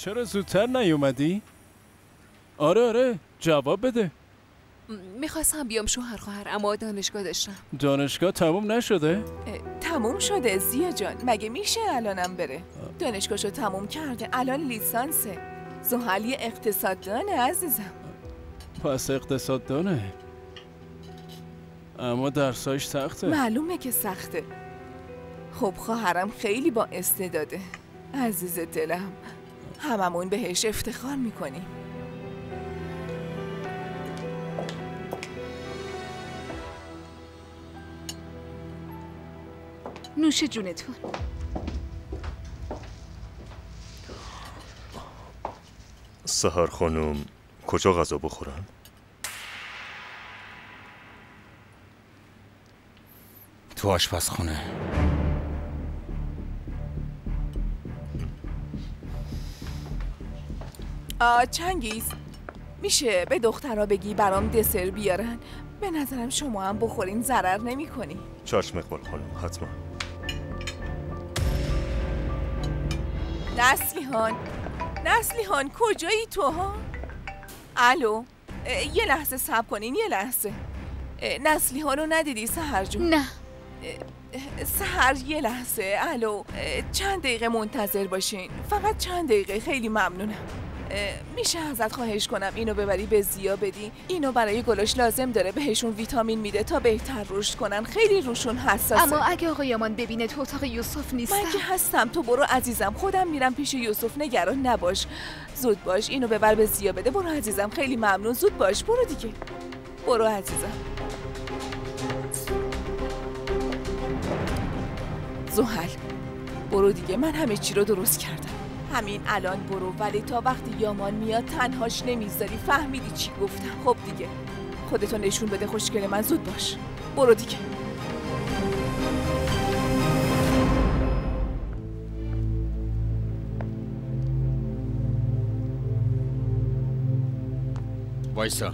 چرا زودتر نیومدی؟ آره آره جواب بده. می‌خواستم بیام شوهر خواهر اما دانشگاه داشتم. دانشگاه تموم نشده؟ تموم شده زیا جان. مگه میشه الانم بره؟ دانشگاهشو تموم کرده الان لیسانسه. زحل اقتصاددانه عزیزم. پس اقتصاددانه. اما درساش سخته. معلومه که سخته. خب خواهرم خیلی با استعداده. عزیز دلم. هممون بهش افتخار می‌کنیم. نوش جونتون. سهر خانم کجا غذا بخورن؟ تو آشپزخونه. چنگیز میشه به دخترها بگی برام دسر بیارن؟ به نظرم شما هم بخورین ضرر نمی‌کنی چشم اقبال خانم حتما. نسلیهان نسلیهان کجایی تو ها؟ الو یه لحظه صبر کنین یه لحظه. نسلیهان رو ندیدی سهر جون؟ نه. سهر یه لحظه. الو چند دقیقه منتظر باشین. فقط چند دقیقه خیلی ممنونم. میشه ازت خواهش کنم اینو ببری به زیا بدی. اینو برای گلوش لازم داره بهشون ویتامین میده تا بهتر رشد کنن. خیلی روشون حساسه. اما اگه آقای یامان ببینه تو اتاق یوسف نیستم من که هستم تو برو عزیزم. خودم میرم پیش یوسف. نگران نباش. زود باش اینو ببر به زیا بده. برو عزیزم خیلی ممنون. زود باش. برو دیگه. برو عزیزم. زحل برو دیگه. من همه چی رو درست کردم. همین الان برو ولی تا وقتی یامان میاد تنهاش نمی‌ذاری. فهمیدی چی گفتم. خب دیگه. خودتو نشون بده خوشگل من زود باش. برو دیگه. وایسا.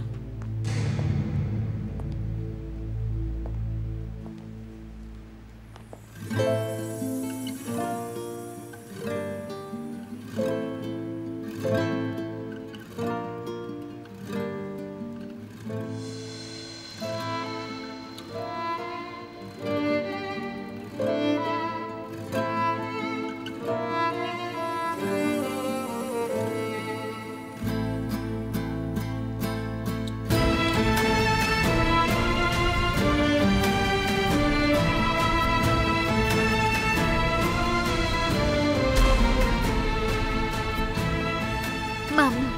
ممنون